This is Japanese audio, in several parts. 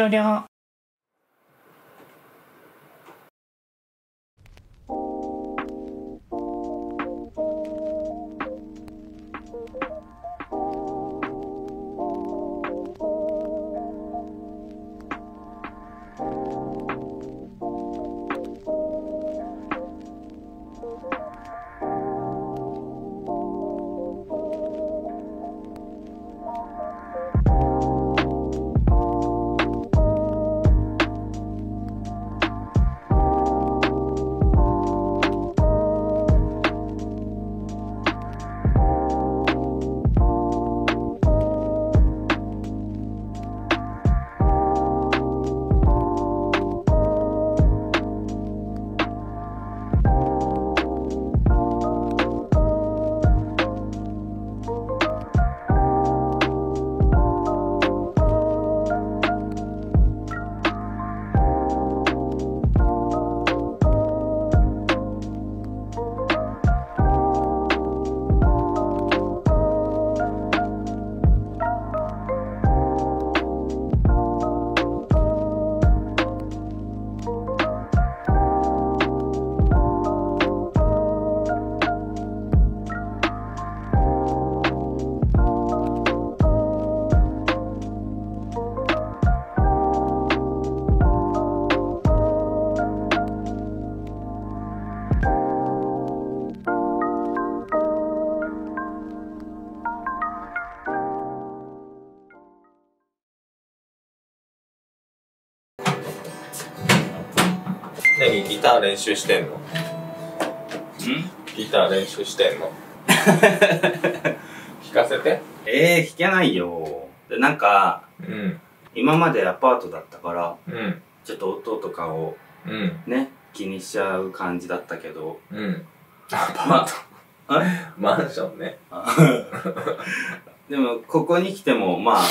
終了。何ギター練習してんの？ん？ギター練習してんの？聞かせて？ええー、弾けないよ。で、なんか、うん。今までアパートだったから、うん。ちょっと音とかをうん。ね、気にしちゃう感じだったけど、うん。まあ、あ？れマンションね。でも、ここに来ても、まあ、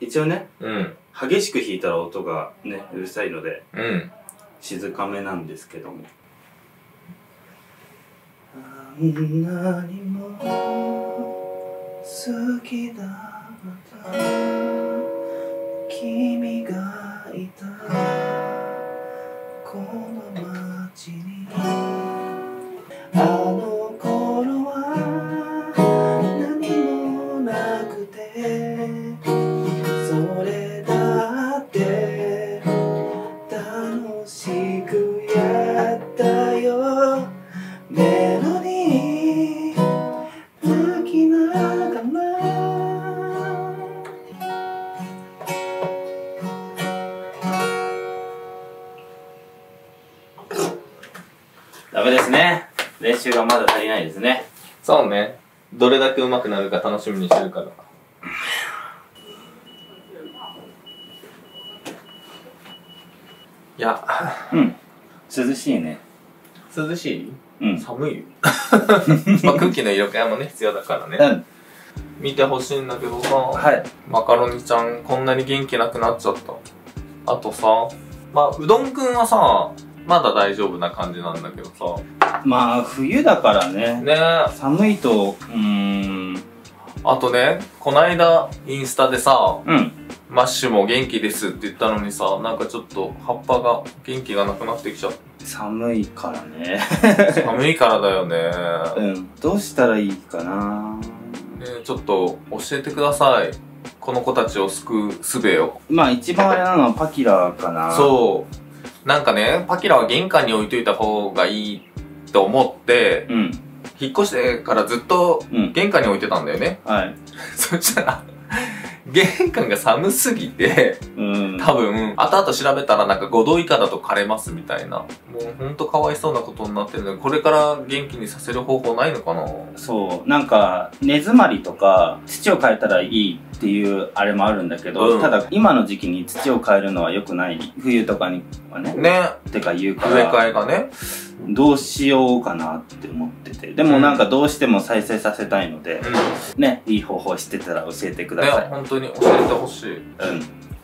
一応ね、うん。激しく弾いたら音がね、うるさいので、うん静かめなんですけども。あんなにも好きだった君がいたこの街ないですね。そうね。どれだけ上手くなるか楽しみにしてるから。いや。うん。涼しいね。涼しい？うん。寒い？よ まあ空気の入れ替えもね必要だからね。うん。見てほしいんだけどさ、はい。マカロニちゃんこんなに元気なくなっちゃった。あとさまあうどんくんはさまだ大丈夫な感じなんだけどさ。まあ冬だからね。ね。え寒いとうーん。あとねこないだインスタでさうん。マッシュも元気ですって言ったのにさなんかちょっと葉っぱが元気がなくなってきちゃっ寒いからね。た寒いからだよね。うん。どうしたらいいかな。ねちょっと教えてください。この子たちを救う術を。まあ一番あれなのはパキラかな。そうなんかねパキラは玄関に置いといた方がいいと思ってうん。引っ越してからずっとうん。玄関に置いてたんだよね。はい。そしたら玄関が寒すぎてうん。多分後々調べたらなんか5度以下だと枯れますみたいな。もうほんとかわいそうなことになってるのでこれから元気にさせる方法ないのかな？そう。なんか根詰まりとか土を変えたらいいっていうあれもあるんだけど、うん。ただ今の時期に土を変えるのは良くない。冬とかにはね。ね。てか言うか植えら替えがねどうしようかなって思ってて。でもなんかどうしても再生させたいので、うねいい方法知ってたら教えてくんねださい、本当に教えてほしい。うん。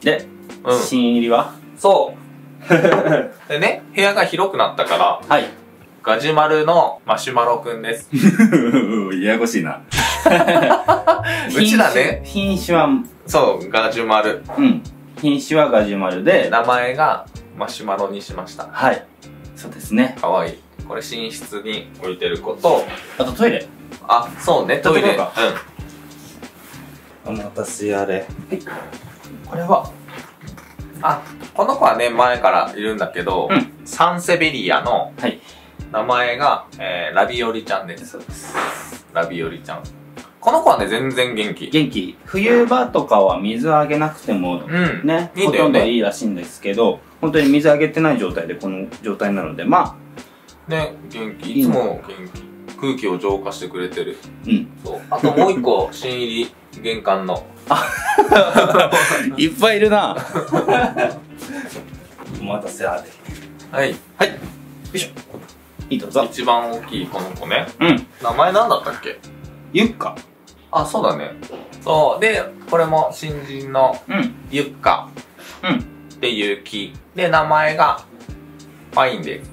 で、うん。新入りは？そう。でね部屋が広くなったからはい。ガジュマルのマシュマロくんです。ややこしいな。うちらね。品種品種はそうガジュマル。うん。品種はガジュマルで、名前がマシュマロにしました。はい。そうですね。かわいい。これ寝室に置いてること、あとトイレ。あ、そうね、トイレ。うん。ちょっとお待たせあれ。これはあ、この子はね、前からいるんだけど、うんサンセベリアのはい。名前が、えー、ラビオリちゃんです。そうです。ラビオリちゃん。この子はね、全然元気。元気。冬場とかは水あげなくても、うん。ね、いいんほとんどいいらしいんですけど、本当に水あげてない状態でこの状態なので、まあ、ね、元気。いつも元気。空気を浄化してくれてる。うん。そう。あともう一個、新入り、玄関の。いっぱいいるな お待たせあれ。はい。はい。よいしょ。いいどうぞ。一番大きいこの子ね。うん。名前なんだったっけ？ゆっか。あ、そうだね。そう。で、これも新人のうん。ユッカうん。っていう木。で、名前が、パインです。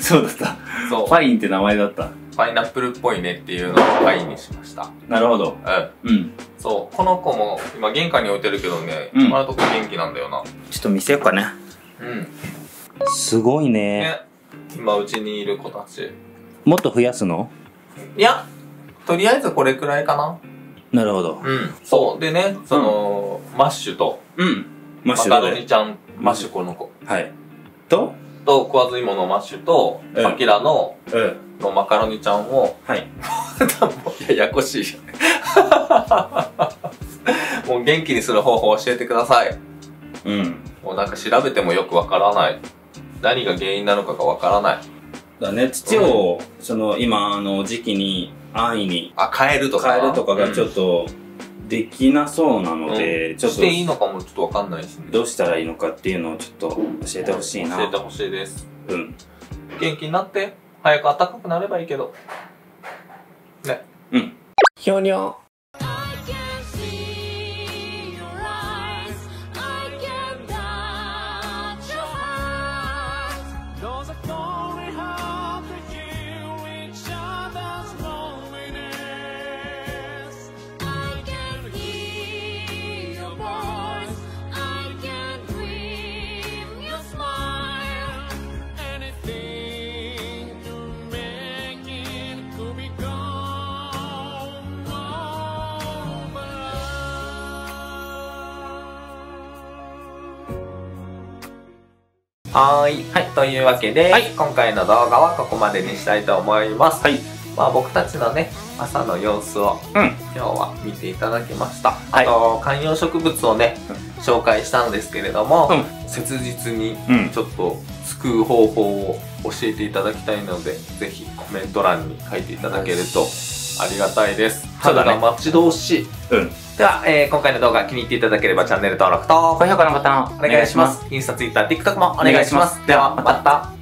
そうだった。そう。ファインって名前だった。パイナップルっぽいねっていうのをパインにしました。なるほど。うん。うん。そう。この子も今玄関に置いてるけどね、うん今のとこ元気なんだよな。ちょっと見せようかね。うん。すごいね。ね。今うちにいる子たち。もっと増やすの？いや、とりあえずこれくらいかな。なるほど。うん。そう。でね、その、マッシュと、うん。ママカロニちゃん、マッシュこの子。はい。と？と、食わず芋のマッシュと、うんアキラの、うん。のマカロニちゃんを、はい。ややこしい。もう元気にする方法を教えてください。うん。もうなんか調べてもよくわからない。何が原因なのかがわからない。だね、土を、その、今の時期に安易にあ、変えるとか。変えるとかがちょっっとできなそうなので、ちょっとしていいのかもちょっとわかんないしね。どうしたらいいのかっていうのをちょっと教えてほしいな。教えてほしいです。うん。元気になって、早く暖かくなればいいけど。ね。うん。ひょにょ。はーい。はい。というわけで、はい今回の動画はここまでにしたいと思います。はい。まあ僕たちのね、朝の様子をうん。今日は見ていただきました。はいあと、観葉植物をね、紹介したんですけれども、う切実にうん。ちょっと救う方法を教えていただきたいので、ぜひコメント欄に書いていただけるとありがたいです。そうだね待ち遠しい。うん。では、えー今回の動画気に入っていただければチャンネル登録と高評価のボタンお願いします。インスタ、ツイッター、TikTok もお願いします。では、また。